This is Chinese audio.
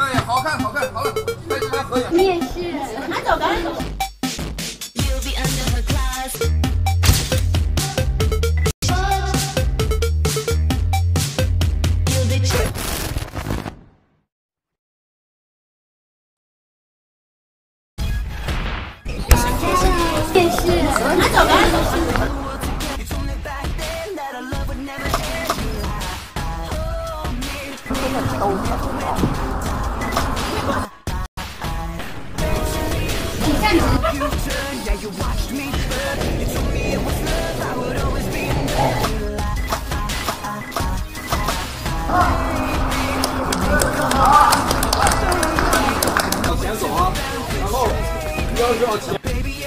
哎，好看，好看，好了，快跟他合影。你也是，拿走，赶紧走。电视，拿走，赶紧走。你站直。往前走啊，然后腰是要前。Baby,